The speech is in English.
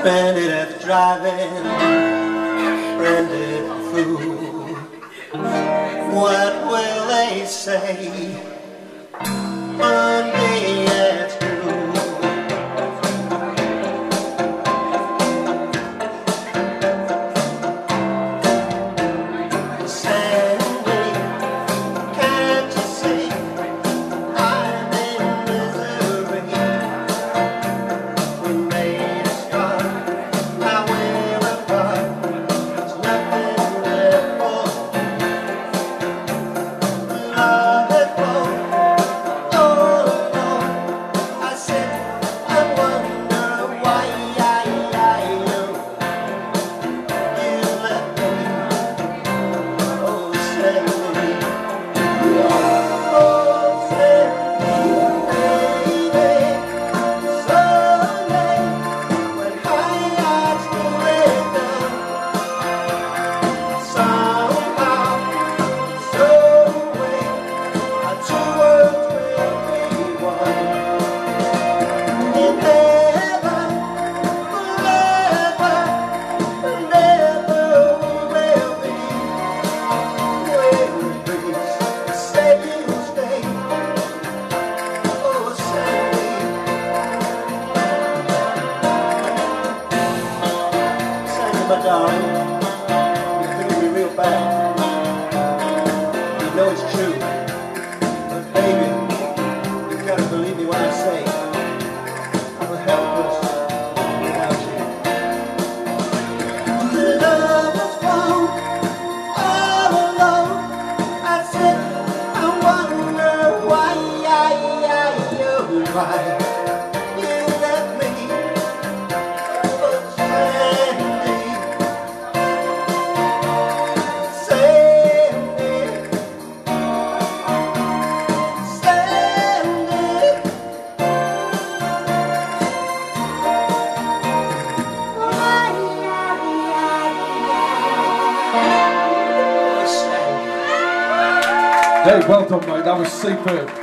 At the drive-in, stranded fool. What will they say My darling, you're doing me real bad. You know it's true, but baby, you've gotta believe me when I say I'm helpless without you. The Love was wrong, all alone. I said I wonder why, I, I, oh, why Hey, well done, mate. That was superb.